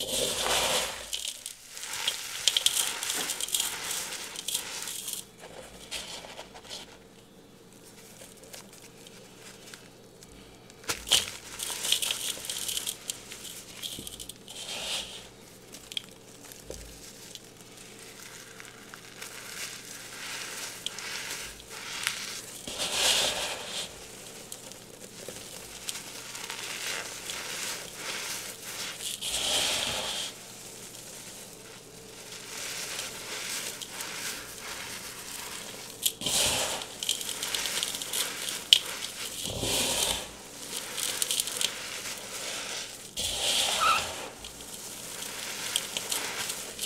you